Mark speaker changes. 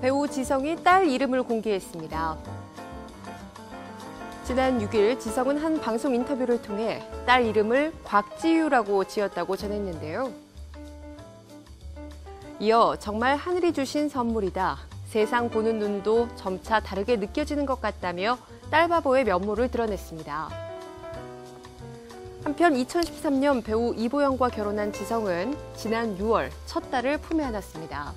Speaker 1: 배우 지성이 딸 이름을 공개했습니다. 지난 6일 지성은 한 방송 인터뷰를 통해 딸 이름을 곽지유라고 지었다고 전했는데요. 이어 정말 하늘이 주신 선물이다. 세상 보는 눈도 점차 다르게 느껴지는 것 같다며 딸 바보의 면모를 드러냈습니다. 한편 2013년 배우 이보영과 결혼한 지성은 지난 6월 첫 딸을 품에 안았습니다.